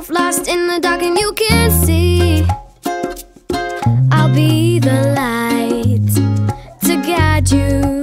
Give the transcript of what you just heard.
yourself lost in the dark and you can't see. I'll be the light to guide you.